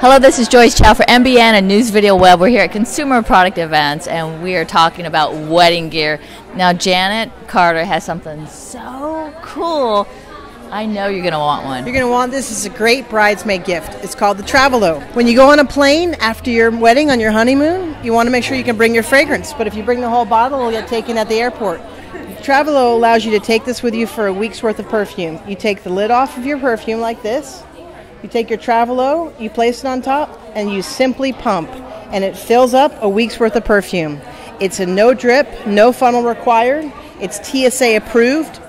Hello, this is Joyce Chow for MBN and News Video Web. We're here at Consumer Product Events and we are talking about wedding gear. Now, Janet Carter has something so cool. I know you're going to want one. You're going to want this. It's a great bridesmaid gift. It's called the Travalo. When you go on a plane after your wedding on your honeymoon, you want to make sure you can bring your fragrance. But if you bring the whole bottle, it'll get taken at the airport. Travalo allows you to take this with you for a week's worth of perfume. You take the lid off of your perfume like this. You take your Travalo, you place it on top, and you simply pump, and it fills up a week's worth of perfume. It's a no drip, no funnel required. It's TSA approved.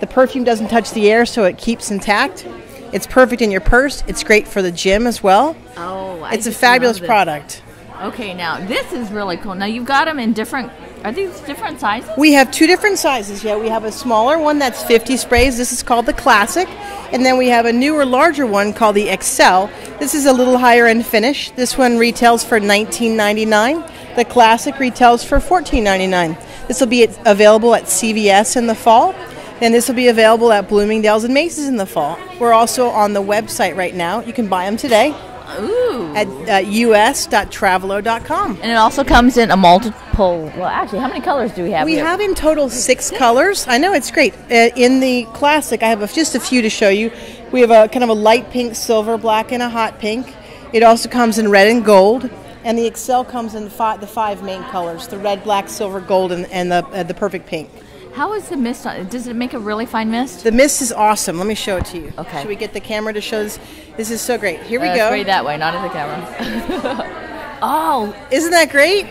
The perfume doesn't touch the air, so it keeps intact. It's perfect in your purse. It's great for the gym as well. Oh, I it's a fabulous product. Okay, now this is really cool. Now you've got them in different. Are these different sizes? We have two different sizes. Yeah, we have a smaller one that's 50 sprays. This is called the Classic. And then we have a newer, larger one called the Excel. This is a little higher end finish. This one retails for $19.99. The Classic retails for $14.99. This will be available at CVS in the fall. And this will be available at Bloomingdale's and Macy's in the fall. We're also on the website right now. You can buy them today Ooh. At uh, us.travalo.com. and it also comes in a multiple. Well, actually, how many colors do we have? We here? have in total six colors. I know it's great. Uh, in the classic, I have a, just a few to show you. We have a kind of a light pink, silver, black, and a hot pink. It also comes in red and gold. And the Excel comes in fi- the five main colors: the red, black, silver, gold, and, and the uh, the perfect pink. How is the mist? On? Does it make a really fine mist? The mist is awesome. Let me show it to you. Okay. Should we get the camera to show this? This is so great. Here we Uh, go. Spray that way, not at the camera. oh, Isn't that great?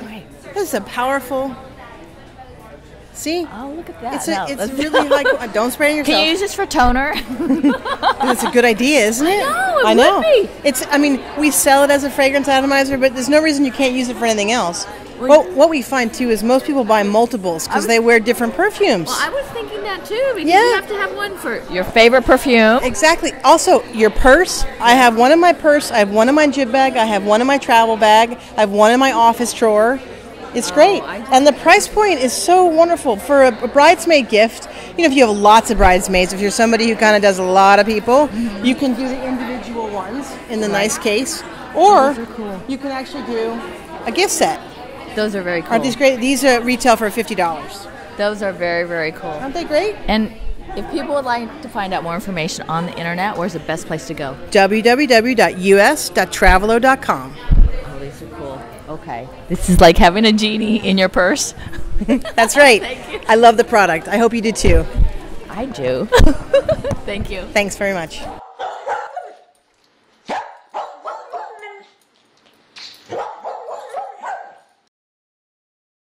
This is a powerful. See? oh, look at that. It's a, No, it's really like Don't spray on yourself. Can you use this for toner? That's a good idea, isn't it? know, it I know. would be. It's. I mean, we sell it as a fragrance atomizer, but there's no reason you can't use it for anything else. Well, what we find too is most people buy multiples because they wear different perfumes. Well, I was thinking that too because Yeah. you have to have one for your favorite perfume. Exactly. Also, your purse. I have one in my purse. I have one in my jib bag. I have one in my travel bag. I have one in my office drawer. It's great, Oh, and the price point is so wonderful for a, a bridesmaid gift. You know, if you have lots of bridesmaids, if you're somebody who kind of does a lot of people, Mm-hmm. you can do the individual ones in the nice case, or cool. you can actually do a gift set. Those are very cool. Aren't these great? These uh, retail for fifty dollars. Those are very very cool. Aren't they great? And if people would like to find out more information on the internet, where's the best place to go? www.us.travalo.com. Oh, these are cool. Okay. This is like having a genie in your purse. That's right. Thank you. I love the product. I hope you do too. I do. Thank you. Thanks very much.